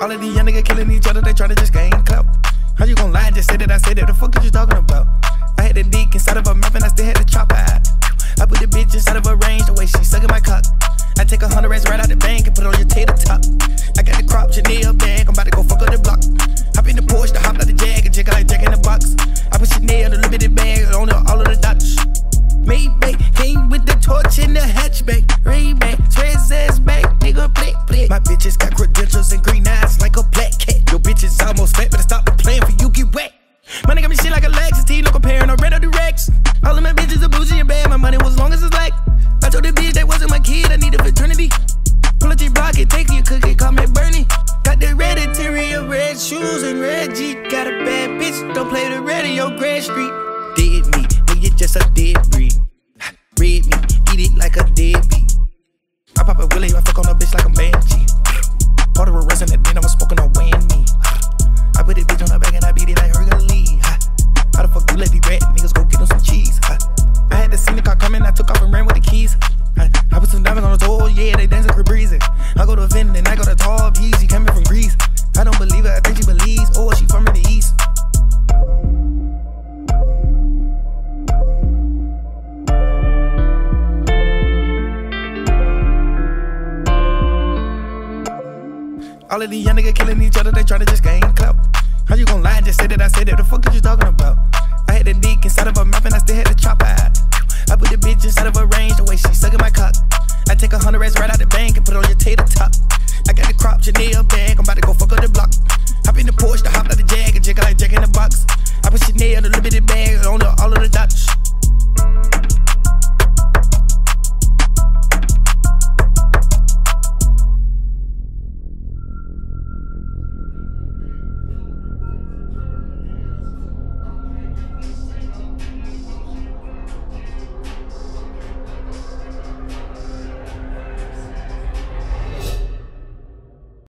All of these young niggas killing each other, they tryna just gain clout. How you gon' lie just say that I said that? The fuck is you talking about? I had the dick inside of a mouth and I still had the chop out. I put the bitch inside of a range the way she sucking my cock. I take a hundred racks right out the bank and put it on your tater top. I got the crop Chanel bag, I'm about to go fuck up the block. Money got me shit like a Lexus, T, no comparing, no red or the Rex. All of my bitches are bougie and bad, my money was long as it's like. I told the bitch that wasn't my kid, I needed fraternity. Pull up your and take your cookie, call me Bernie. Got the red interior, red shoes and red Jeep. Got a bad bitch, don't play the radio, Grand Street. Dead me, nigga, just a dead breed. Red me, eat it like a deadbeat. I pop a willy, I fuck on a bitch like a banshee. Part of a resin that then I was and ran with the keys. I, I put some diamonds on the door, yeah, they dancing for breezy. I go to Vin and I go to Tall P, she coming from Greece. I don't believe her, I think she believes, oh, she from the east. All of these young niggas killing each other, they tryna just gain clout. How you gon' lie and just say that I said that? The fuck is you talking about? Way she sucking my cock. I take a hundred racks right out the bank and put on your tater top. I got the crop Chanel bag, I'm about to go fuck up the block. Hop in the Porsche, the hop out the Jag, and check like Jack